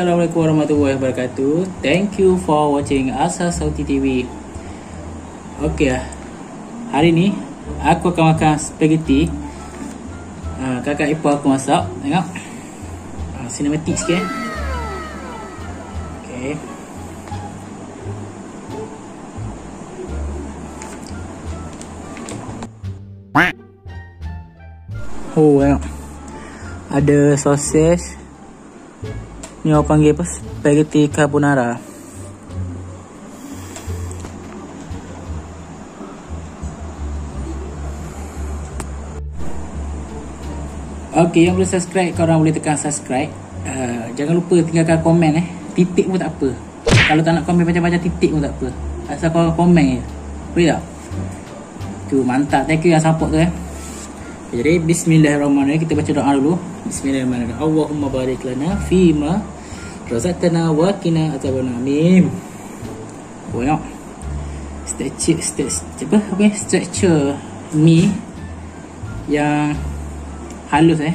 Assalamualaikum warahmatullahi wabarakatuh. Thank you for watching Asa Sauti TV. Okey lah. Hari ni aku akan makan spaghetti. Uh, kakak ipar aku masak. Tengok. Uh, cinematic sikit. Eh. Okey. Oh, tengok. Ada sausage Ni orang panggil apa? Spaghetti carbonara. Okey, yang belum subscribe, korang boleh tekan subscribe. Uh, jangan lupa tinggalkan komen eh. Titik pun tak apa. Kalau tak nak komen macam-macam titik pun tak apa. Asal korang komen je. Boleh tak? Tu mantap. Thank you yang support tu eh. Jadi bismillahirrahmanirrahim kita baca doa dulu. Bismillahirrahmanirrahim. Allahumma barik lana fima razaqtana wa qina adzaban amin. Oh ya. Structure apa? Okay, structure mi yang halus eh.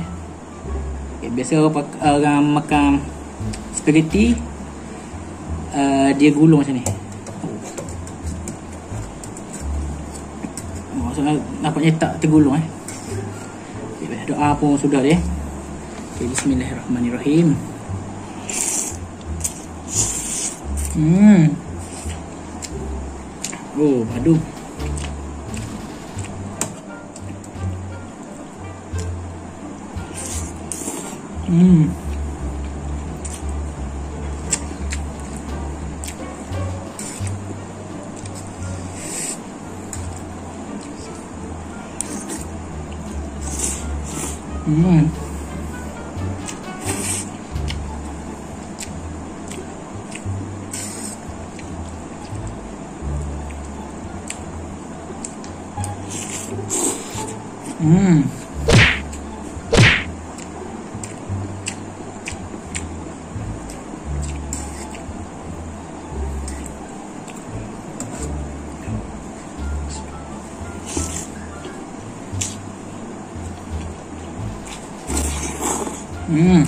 Okay, biasa orang, orang makan spaghetti uh, dia gulung macam ni. Maksudnya nampaknya tak tergulung eh doa pun sudah deh. Okay, bismillahirrahmanirrahim. Hmm. Oh, aduh. Hmm. Hmm. Hmm. Hmm.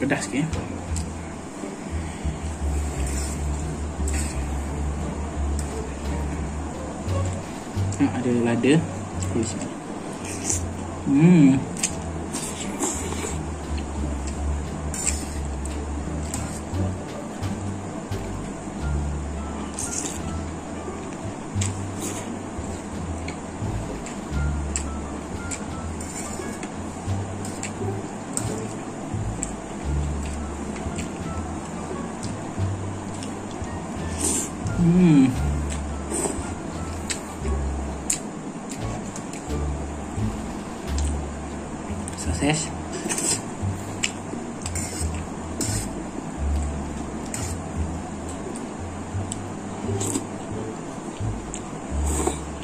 Pedas sikit. Ha, ada lada. Bismillah. Hmm. Hmm. Sukses.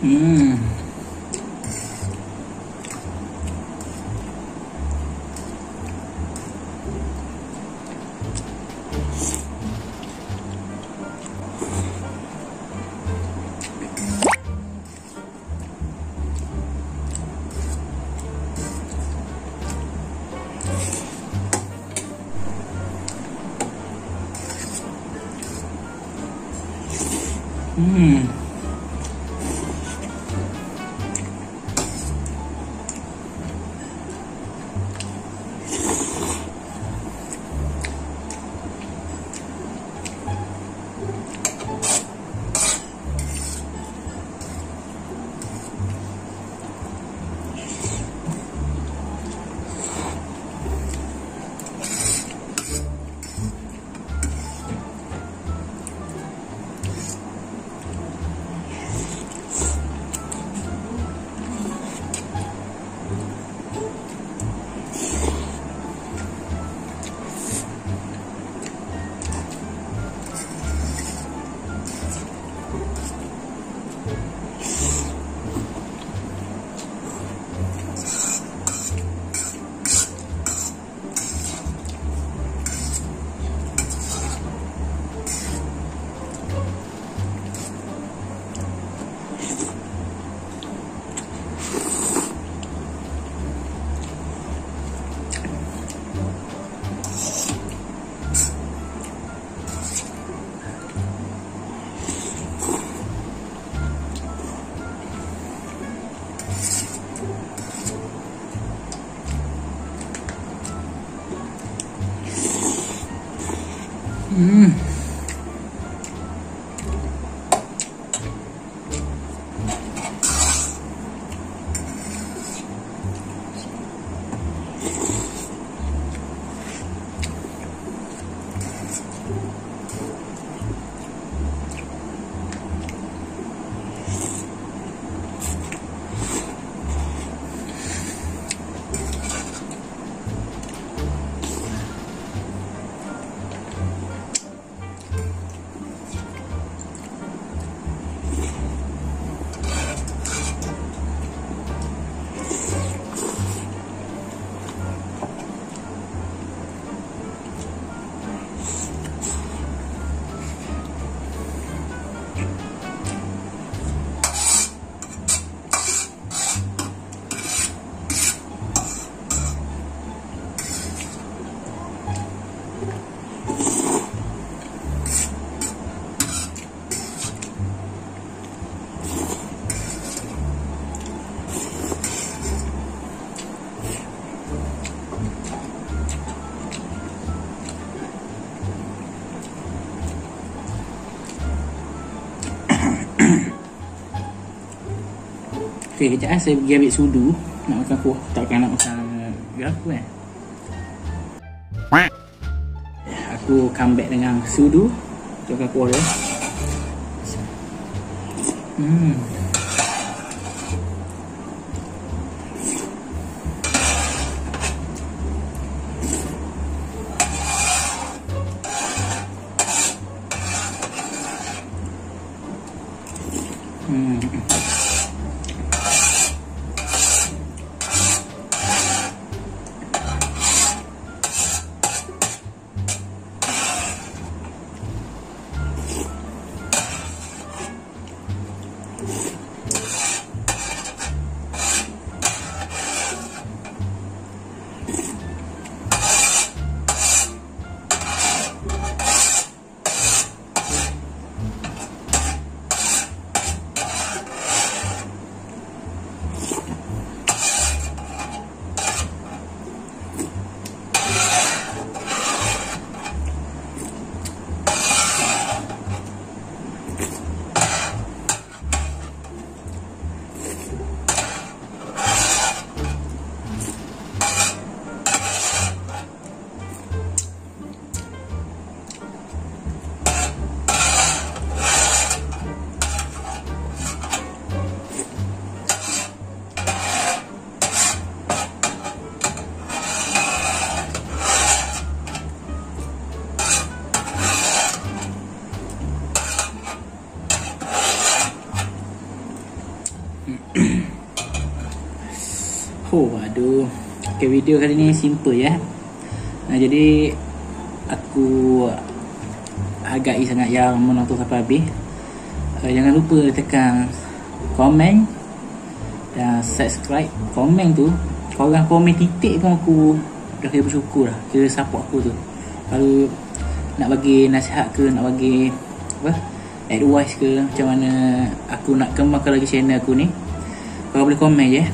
Hmm. Hmm. Hmm. Okey, kejap eh. Saya pergi ambil sudu. Nak makan kuah. Takkan nak makan biar aku eh. Aku come back dengan sudu. Makan kuah dia. Hmm. Hmm. Oh, aduh. Okay, video kali ni simple ya. Nah, jadi aku hargai sangat yang menonton sampai habis. Uh, jangan lupa tekan komen dan subscribe. Komen tu, korang komen titik pun aku dah kira bersyukur lah. Kira support aku tu. Kalau nak bagi nasihat ke, nak bagi apa? Advice ke macam mana aku nak kembangkan lagi channel aku ni. Kau boleh komen je. Ya.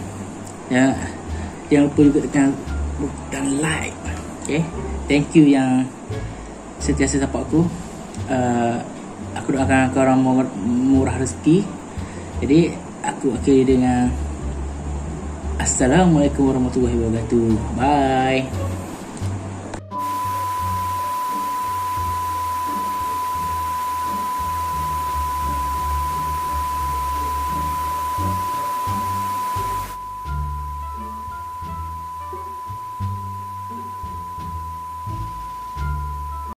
Jangan lupa juga tekan butang like. Okay. Thank you yang sentiasa support aku. Uh, aku doakan korang murah, murah rezeki. Jadi aku akhiri dengan Assalamualaikum warahmatullahi wabarakatuh. Bye.